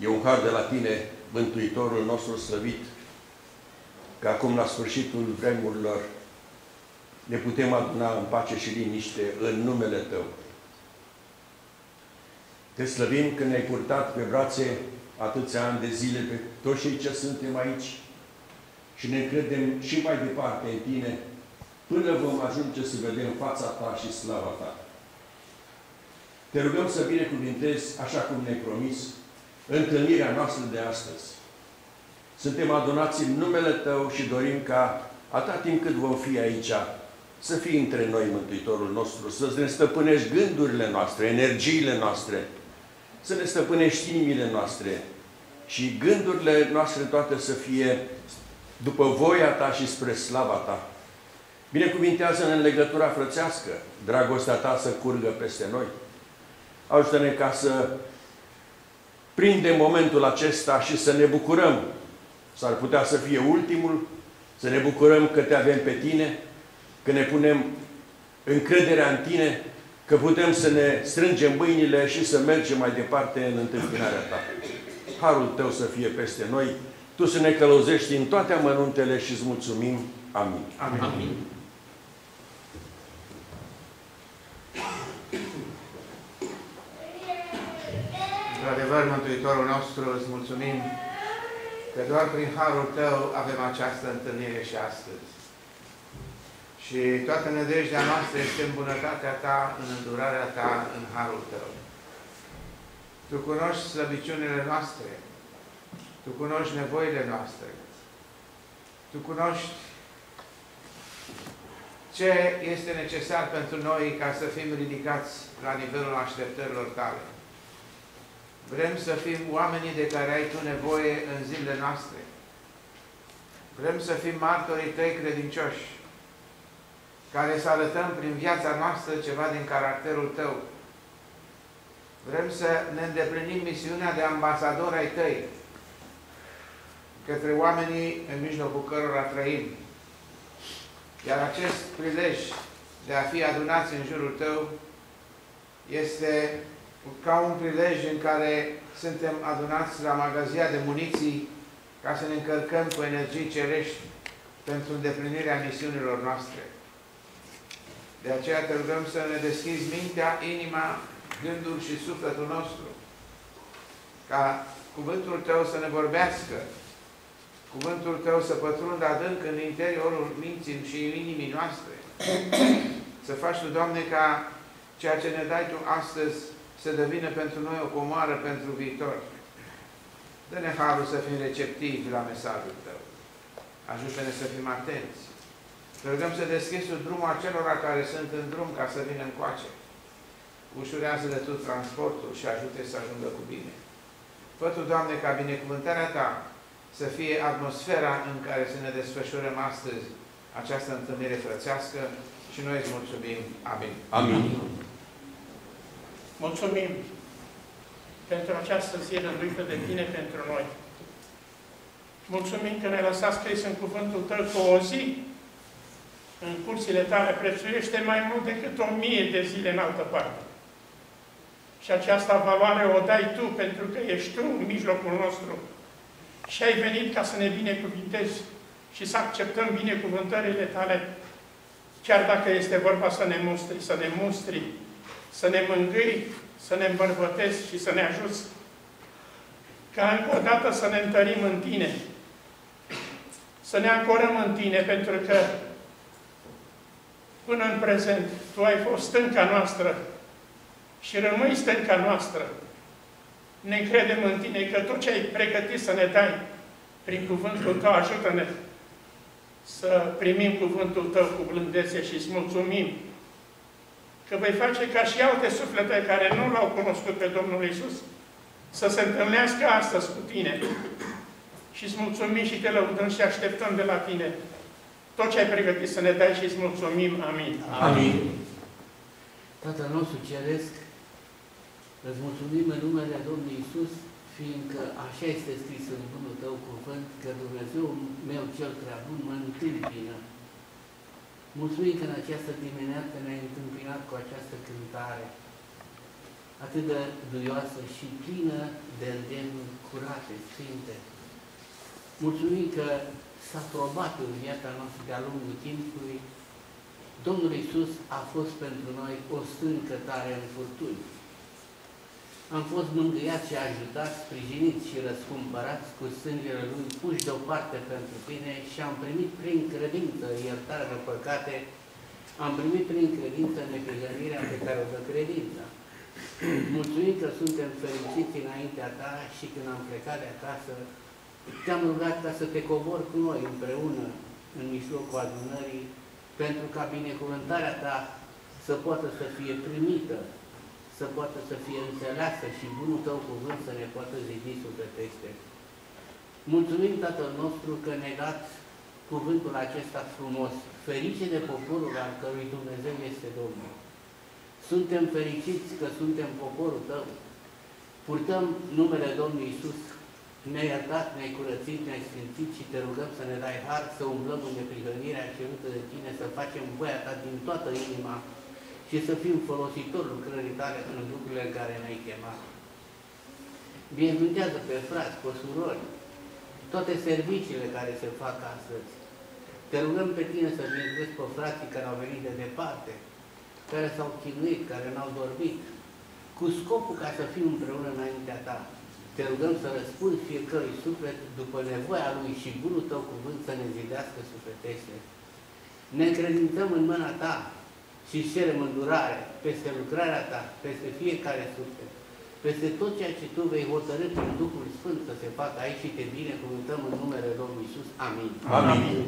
E un har de la Tine, Mântuitorul nostru slăvit, că acum, la sfârșitul vremurilor, ne putem aduna în pace și liniște în numele Tău. Te slăvim că ne-ai purtat pe brațe atâția ani de zile pe toți cei ce suntem aici și ne încredem și mai departe în Tine până vom ajunge să vedem fața Ta și slava Ta. Te rugăm să binecuvintezi, așa cum ne-ai promis, întâlnirea noastră de astăzi. Suntem adunați în numele Tău și dorim ca, atâta timp cât vom fi aici, să fii între noi Mântuitorul nostru, să ne stăpânești gândurile noastre, energiile noastre, să ne stăpânești inimile noastre și gândurile noastre toate să fie după voia Ta și spre slava Ta. Binecuvintează-ne în legătura frățească, dragostea Ta să curgă peste noi. Ajută-ne ca să prindem momentul acesta și să ne bucurăm. S-ar putea să fie ultimul, să ne bucurăm că Te avem pe Tine, că ne punem încrederea în Tine, că putem să ne strângem mâinile și să mergem mai departe în întâmpinarea Ta. Harul Tău să fie peste noi, Tu să ne călăuzești în toate amănuntele și îți mulțumim. Amin. Amin. Amin. Într-adevăr, Mântuitorul nostru, îți mulțumim că doar prin Harul Tău avem această întâlnire și astăzi. Și toată nădejdea noastră este în bunătatea Ta, în îndurarea Ta, în Harul Tău. Tu cunoști slăbiciunile noastre. Tu cunoști nevoile noastre. Tu cunoști ce este necesar pentru noi ca să fim ridicați la nivelul așteptărilor Tale. Vrem să fim oamenii de care ai Tu nevoie în zilele noastre. Vrem să fim martorii Tăi credincioși, care să arătăm prin viața noastră ceva din caracterul Tău. Vrem să ne îndeplinim misiunea de ambasador ai Tăi către oamenii în mijlocul cărora trăim. Iar acest prilej de a fi adunați în jurul Tău este ca un prilej în care suntem adunați la magazia de muniții ca să ne încărcăm cu energii cerești pentru îndeplinirea misiunilor noastre. De aceea te rugăm să ne deschizi mintea, inima, gândul și sufletul nostru, ca cuvântul Tău să ne vorbească, cuvântul Tău să pătrundă adânc în interiorul minții și inimii noastre. Să faci Tu, Doamne, ca ceea ce ne dai Tu astăzi să devină pentru noi o comoară pentru viitor. Dă-ne harul să fim receptivi la mesajul Tău. Ajută-ne să fim atenți. Te rugăm să deschizi drumul acelora care sunt în drum ca să vină încoace. Ușurează-le Tu transportul și ajute să ajungă cu bine. Fă Tu, Doamne, ca binecuvântarea Ta să fie atmosfera în care să ne desfășurăm astăzi această întâlnire frățească și noi îți mulțumim. Amin. Amin. Mulțumim pentru această zi rânduită de Tine pentru noi. Mulțumim că ne-ai lăsat scris în cuvântul Tău că o zi în curțile Tale prețuiește mai mult decât o mie de zile în altă parte. Și această valoare o dai Tu pentru că ești Tu în mijlocul nostru. Și ai venit ca să ne binecuvintezi și să acceptăm binecuvântările Tale, chiar dacă este vorba să ne mustri, să ne mustri, să ne mângâi, să ne îmbărbătezi și să ne ajuți ca încă o dată să ne întărim în Tine, să ne ancorăm în Tine, pentru că până în prezent Tu ai fost stânca noastră și rămâi stânca noastră. Ne credem în Tine că tot ce ai pregătit să ne dai prin cuvântul Tău, ajută-ne să primim cuvântul Tău cu blândețe și îți mulțumim că vei face ca și alte suflete care nu l-au cunoscut pe Domnul Isus să se întâlnească astăzi cu tine. Și îți mulțumim și te lăudăm și așteptăm de la tine tot ce ai pregătit să ne dai și îți mulțumim. Amin. Amin. Tatăl nostru Ceresc, îți mulțumim în numele Domnului Isus, fiindcă așa este scris în Bunul Tău cuvânt, că Dumnezeu meu cel prea bun mă întâmpină Mulțumim că în această dimineață ne-ai întâmpinat cu această cântare. atât de duioasă și plină de îndemnuri curate, sfinte. Mulțumim că s-a probat în viața noastră de-a lungul timpului. Domnul Isus a fost pentru noi o stâncă tare în furtuni. Am fost mângâiați și ajutați, sprijiniți și răscumpărați cu sângele Lui, puși deoparte pentru tine și am primit prin credință iertarea de păcate, am primit prin credință neprihănirea pe care o dă credința. Mulțumim că suntem fericiți înaintea ta și când am plecat de acasă, te-am rugat ca să te cobor cu noi împreună în mijlocul adunării, pentru ca binecuvântarea ta să poată să fie primită, să poată să fie înțeleasă și bunul tău cuvânt să ne poată zidi sufletește. Mulțumim Tatăl nostru că ne-ai dat cuvântul acesta frumos, ferice de poporul al cărui Dumnezeu este Domnul. Suntem fericiți că suntem poporul tău. Purtăm numele Domnului Isus. Ne-ai iertat, ne-ai curățit, ne-ai sfințit și te rugăm să ne dai har să umblăm în neprihănirea cerută de tine, să facem voia ta din toată inima și să fim folositori lucrării tale în lucrurile în care ne-ai chemat. Binecuvântează pe frați, pe surori, toate serviciile care se fac astăzi. Te rugăm pe tine să binecuvântezi pe frații care au venit de departe, care s-au chinuit, care n-au dormit, cu scopul ca să fim împreună înaintea ta. Te rugăm să răspunzi fiecărui suflet după nevoia lui și bunul tău cuvânt să ne zidească sufletește. Ne încredințăm în mâna ta și cerem îndurare peste lucrarea ta, peste fiecare suflet, peste tot ceea ce tu vei hotărâ prin Duhul Sfânt să se facă aici și te binecuvântăm în numele Domnului Isus. Amin. Amin. Amin.